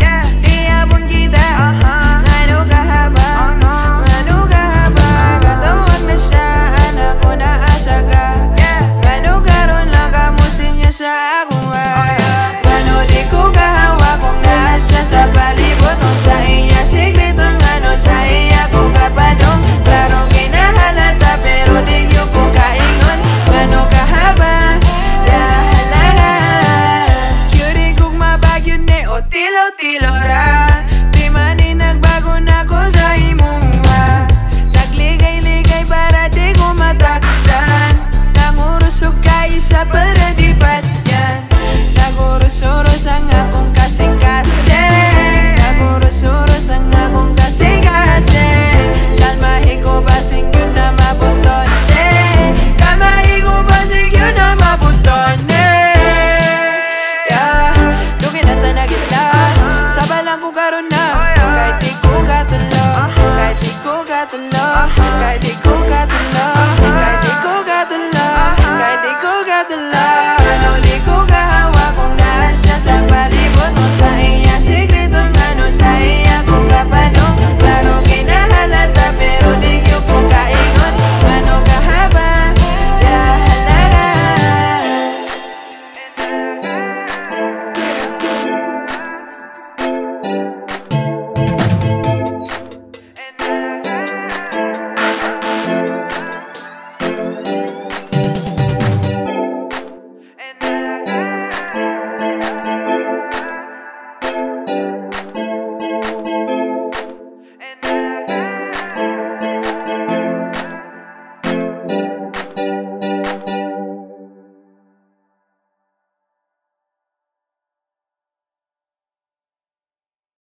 yeah. si lograr ko garo na Kahit di ko katalo Kahit di ko katalo Kahit